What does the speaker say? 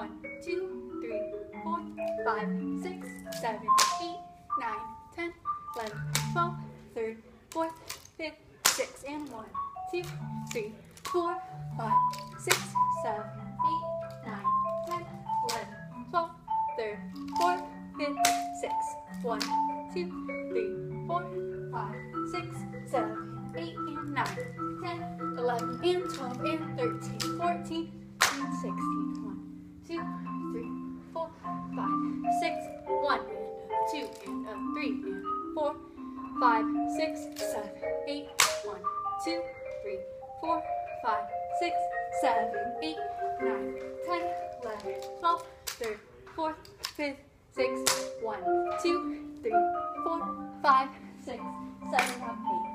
One, two, three, four, five, six, seven, eight, nine, ten, eleven, twelve, third, fourth, fifth, six, and one, two, three, four, five, six, seven, eight, nine, ten, eleven, twelve, third, fourth, fifth, six, one, two, three, four, five, six, seven, eight, and nine, ten, eleven, and twelve, and thirteen, fourteen, and sixteen, one two, three, four, five, six, one, two, and a three, and four, five, six, seven, eight, one, two, three, four, five, six, seven, eight, nine, ten, eleven, twelve, thirteen, fourteen, fifteen, sixteen, one, two, three, four, five, six, seven, eight.